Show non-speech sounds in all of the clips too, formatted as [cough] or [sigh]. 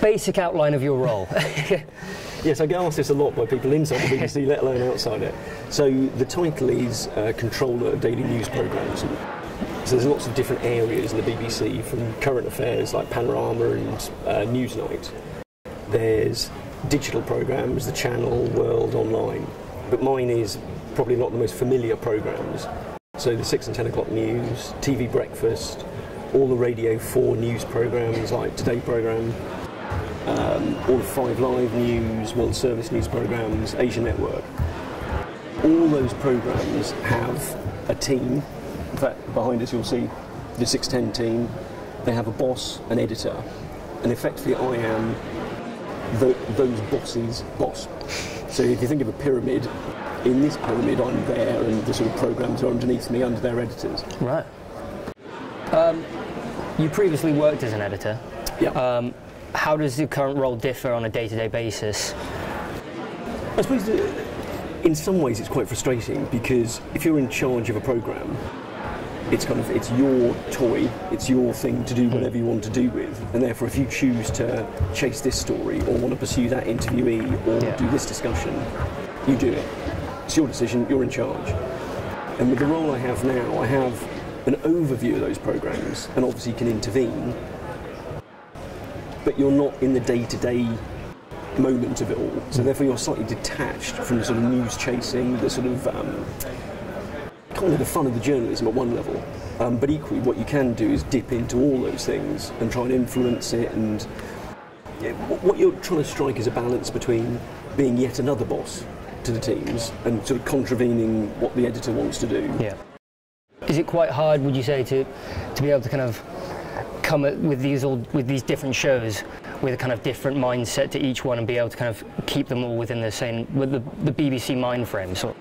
basic outline of your role. [laughs] [laughs] Yes, I get asked this a lot by people inside the BBC, let alone outside it. So the title is uh, Controller of Daily News Programmes. So there's lots of different areas in the BBC, from current affairs like Panorama and uh, Newsnight. There's digital programmes, the Channel, World, Online. But mine is probably not the most familiar programmes. So the 6 and 10 o'clock news, TV Breakfast, all the Radio 4 news programmes like Today programme, um, all the Five Live News, World Service News programmes, Asia Network. All those programmes have a team. In fact, behind us you'll see the 610 team. They have a boss, an editor, and effectively I am the, those bosses' boss. So if you think of a pyramid, in this pyramid I'm there and the sort of programmes are underneath me under their editors. right. Um, you previously worked as an editor. Yeah. Um, how does the current role differ on a day-to-day basis? I suppose that in some ways it's quite frustrating because if you're in charge of a program, it's kind of it's your toy, it's your thing to do hmm. whatever you want to do with, and therefore if you choose to chase this story or want to pursue that interviewee or Yeah. do this discussion, you do it. It's your decision. You're in charge. And with the role I have now, I have an overview of those programs, and obviously can intervene. But you're not in the day-to-day moment of it all. So therefore, you're slightly detached from the sort of news chasing, the sort of um, kind of the fun of the journalism at one level. Um, but equally, what you can do is dip into all those things and try and influence it. And yeah, what you're trying to strike is a balance between being yet another boss to the teams and sort of contravening what the editor wants to do. Yeah. Is it quite hard, would you say, to to be able to kind of come at, with these all with these different shows with a kind of different mindset to each one and be able to kind of keep them all within the same with the, the BBC mind frame? So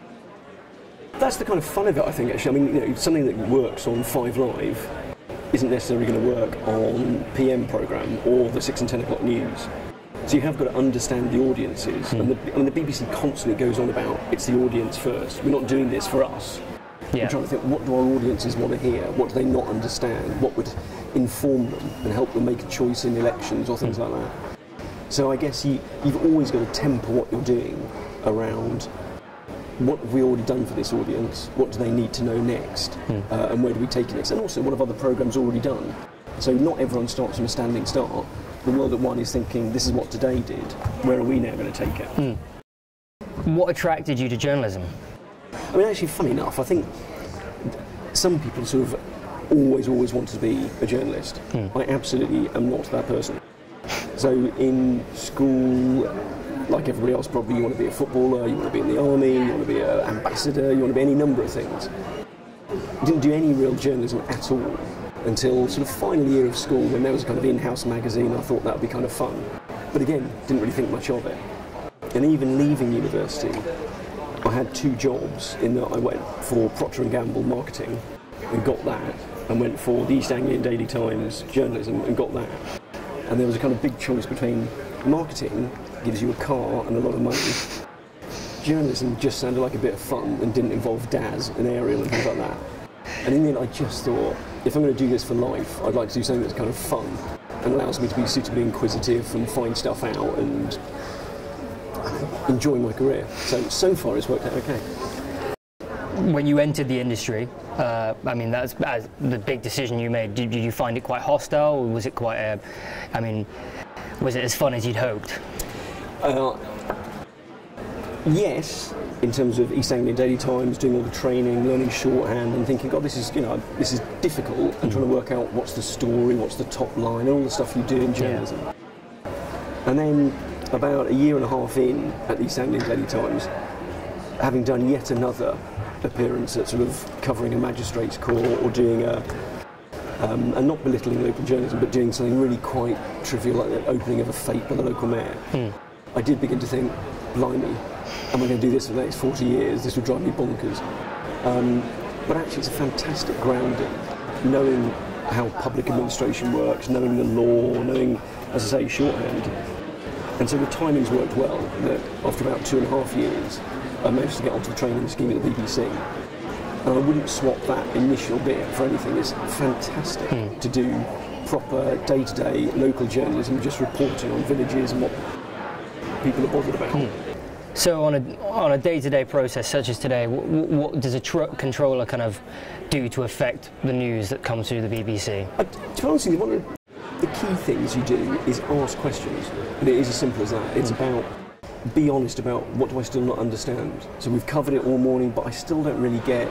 That's the kind of fun of it, I think. Actually, I mean, you know, something that works on Five Live isn't necessarily going to work on PM program or the six and ten o'clock news. So you have got to understand the audiences, and the, hmm. I mean, the BBC constantly goes on about it's the audience first. We're not doing this for us. yeah. We're trying to think what do our audiences want to hear? What do they not understand? What would inform them and help them make a choice in elections or things like that? So I guess you, you've always got to temper what you're doing around what have we already done for this audience? What do they need to know next? Uh, and where do we take it next? And also, what have other programs already done? So not everyone starts from a standing start. The World at One is thinking, this is what today did. Where are we now going to take it? What attracted you to journalism? I mean, actually, funny enough, I think some people sort of always, always wanted to be a journalist. Hmm. I absolutely am not that person. So in school, like everybody else, probably you want to be a footballer, you want to be in the army, you want to be an ambassador, you want to be any number of things. Didn't do any real journalism at all until sort of final year of school when there was a kind of in-house magazine. I thought that would be kind of fun, but again, didn't really think much of it. And even leaving university, I had two jobs in that I went for Procter and Gamble marketing and got that, and went for the East Anglian Daily Times journalism and got that. And there was a kind of big choice between marketing gives you a car and a lot of money. Journalism just sounded like a bit of fun and didn't involve Daz and Ariel and things like that. And in the end, I just thought, if I'm going to do this for life, I'd like to do something that's kind of fun and allows me to be suitably inquisitive and find stuff out and enjoy my career. So, so far it's worked out okay. When you entered the industry, uh, I mean, that's as the big decision you made. Did, did you find it quite hostile, or was it quite—I mean, was it as fun as you'd hoped? Uh, yes, in terms of East Anglian Daily Times, doing all the training, learning shorthand, and thinking, God, this is you know this is difficult, and trying to work out what's the story, what's the top line, and all the stuff you do in journalism. And then about a year and a half in at the East Anglian Daily Times, having done yet another appearance at sort of covering a magistrate's court or doing a um, and not belittling local journalism, but doing something really quite trivial like the opening of a fete by the local mayor. I did begin to think, blimey, am I going to do this for the next 40 years? This would drive me bonkers. Um, but actually, it's a fantastic grounding, knowing how public administration works, knowing the law, knowing, as I say, shorthand. And so the timings worked well. That after about two and a half years, I managed to get onto the training scheme at the BBC. And I wouldn't swap that initial bit for anything. It's fantastic to do proper day-to-day local journalism, just reporting on villages and what people are bothered about. So on a on a day-to-day process such as today, what, what does a truck controller kind of do to affect the news that comes through the BBC? Uh, to be honest with you, one of the key things you do is ask questions, and it is as simple as that. It's about be honest about what do I still not understand. So we've covered it all morning, but I still don't really get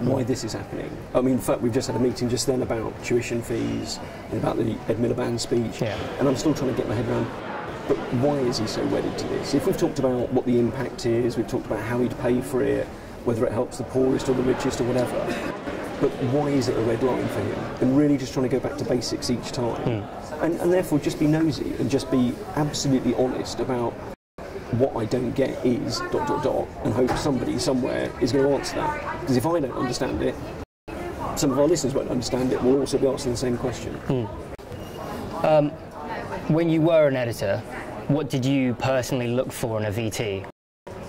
why hmm. this is happening. I mean, in fact, we've just had a meeting just then about tuition fees and about the Ed Miliband speech, Yeah. and I'm still trying to get my head around. But why is he so wedded to this? If we've talked about what the impact is, we've talked about how he'd pay for it, whether it helps the poorest or the richest or whatever. But why is it a red line for him? And really just trying to go back to basics each time. Hmm. And, and therefore just be nosy and just be absolutely honest about what I don't get is dot dot dot and hope somebody somewhere is going to answer that. Because if I don't understand it, some of our listeners won't understand it. We'll also be asking the same question. When you were an editor, what did you personally look for in a VT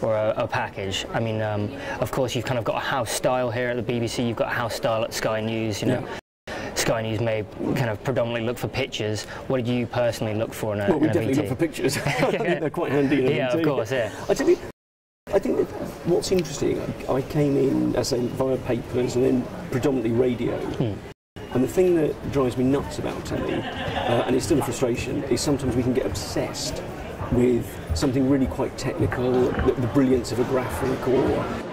or a, a package? I mean, um, of course, you've kind of got a house style here at the BBC. You've got a house style at Sky News. You know, Sky News may kind of predominantly look for pictures. What do you personally look for in a, Well, we definitely VT? look for pictures. [laughs] I think they're quite handy. In Yeah, of VT. course, yeah. I tell you, I think that what's interesting, I I came in, as I say, via papers and then predominantly radio. Hmm. And the thing that drives me nuts about telly, uh, and it's still a frustration, is sometimes we can get obsessed with something really quite technical, the, the brilliance of a graphic or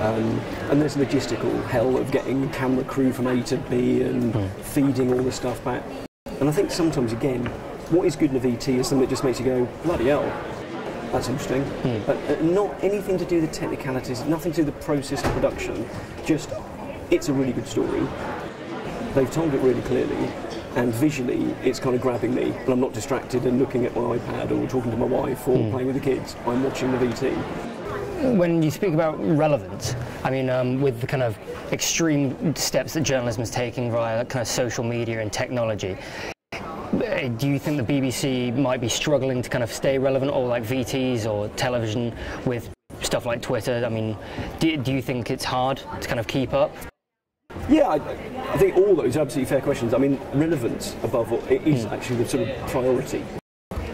um, and there's logistical hell of getting camera crew from A to B and feeding all the stuff back. And I think sometimes, again, what is good in a VT is something that just makes you go, bloody hell, that's interesting. But uh, not anything to do with the technicalities, nothing to do with the process of production, just it's a really good story. They've told it really clearly, and visually it's kind of grabbing me, and I'm not distracted and looking at my iPad or talking to my wife or playing with the kids. I'm watching the VT. When you speak about relevance, I mean, um, with the kind of extreme steps that journalism is taking via kind of social media and technology, uh, do you think the BBC might be struggling to kind of stay relevant, or like VTs or television with stuff like Twitter? I mean, do, do you think it's hard to kind of keep up? Yeah, I, I think all those are absolutely fair questions. I mean, relevance above all is actually the sort of priority.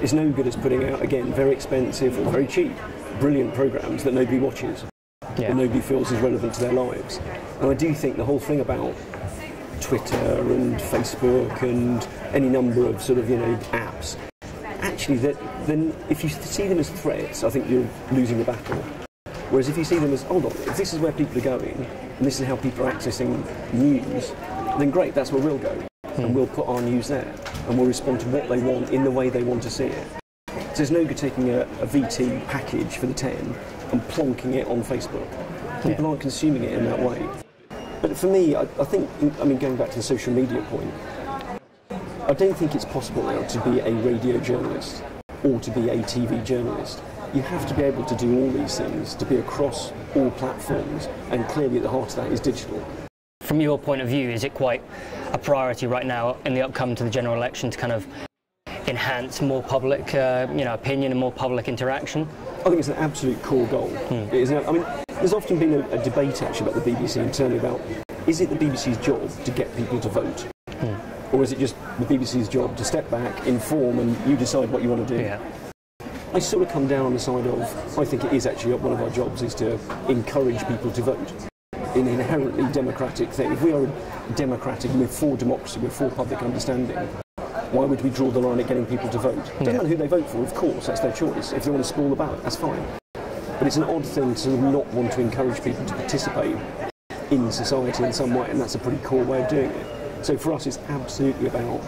It's no good as putting out again very expensive or very cheap, brilliant programs that nobody watches, Yeah. that nobody feels is relevant to their lives. And I do think the whole thing about Twitter and Facebook and any number of sort of you know apps, actually, that then if you see them as threats, I think you're losing the battle. Whereas if you see them as, hold on, if this is where people are going, and this is how people are accessing news, then great, that's where we'll go. And hmm. we'll put our news there, and we'll respond to what they want in the way they want to see it. So there's no good taking a, a VT package for the 10 and plonking it on Facebook. People aren't consuming it in that way. But for me, I, I think, I mean, going back to the social media point, I don't think it's possible now to be a radio journalist or to be a TV journalist. You have to be able to do all these things, to be across all platforms, and clearly at the heart of that is digital. From your point of view, is it quite a priority right now in the upcome to the general election to kind of enhance more public, uh, you know, opinion and more public interaction? I think it's an absolute core goal. It is an- I mean, there's often been a, a debate actually about the BBC internally about is it the BBC's job to get people to vote? Or is it just the BBC's job to step back, inform, and you decide what you want to do? Yeah. I sort of come down on the side of I think it is actually one of our jobs is to encourage people to vote in an inherently democratic thing. If we are democratic we're for democracy, we're for public understanding, why would we draw the line at getting people to vote? Doesn't matter who they vote for, of course, that's their choice. If they want to spoil the ballot, that's fine. But it's an odd thing to not want to encourage people to participate in society in some way, and that's a pretty core way of doing it. So for us, it's absolutely about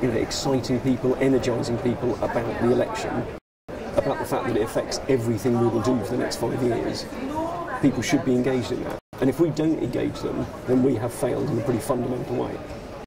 you know, exciting people, energising people about the election, about the fact that it affects everything we will do for the next five years. People should be engaged in that. And if we don't engage them, then we have failed in a pretty fundamental way.